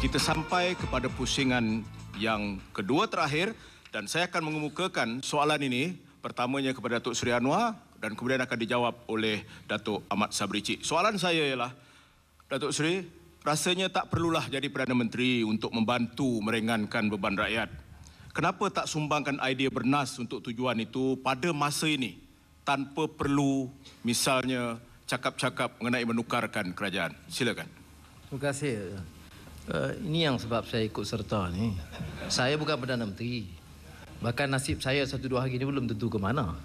Kita sampai kepada pusingan yang kedua terakhir dan saya akan mengemukakan soalan ini pertamanya kepada Datuk Seri Anwar dan kemudian akan dijawab oleh Datuk Ahmad Sabri Cik. Soalan saya ialah, Datuk Seri, rasanya tak perlulah jadi Perdana Menteri untuk membantu meringankan beban rakyat. Kenapa tak sumbangkan idea bernas untuk tujuan itu pada masa ini tanpa perlu misalnya cakap-cakap mengenai menukarkan kerajaan? Silakan. Terima kasih. Uh, ini yang sebab saya ikut serta ni. Saya bukan Perdana Menteri. Bahkan nasib saya satu dua hari ini belum tentu ke mana.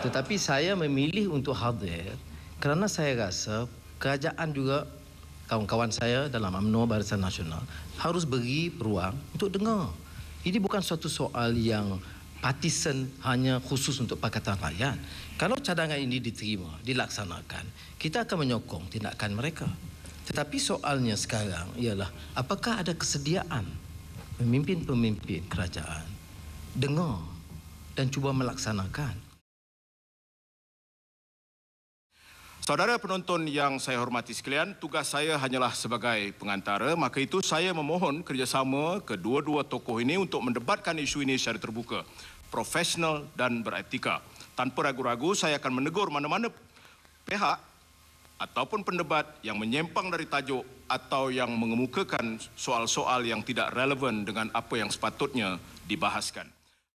Tetapi saya memilih untuk hadir kerana saya rasa kerajaan juga kawan-kawan saya dalam UMNO Barisan Nasional harus beri peluang untuk dengar. Ini bukan suatu soal yang partisan hanya khusus untuk Pakatan Rakyat. Kalau cadangan ini diterima, dilaksanakan, kita akan menyokong tindakan mereka. Tetapi soalnya sekarang ialah apakah ada kesediaan pemimpin-pemimpin kerajaan dengar dan cuba melaksanakan. Saudara penonton yang saya hormati sekalian, tugas saya hanyalah sebagai pengantara, maka itu saya memohon kerjasama kedua-dua tokoh ini untuk mendebatkan isu ini secara terbuka, profesional dan beretika. Tanpa ragu-ragu, saya akan menegur mana-mana pihak ataupun pendebat yang menyempang dari tajuk atau yang mengemukakan soal-soal yang tidak relevan dengan apa yang sepatutnya dibahaskan.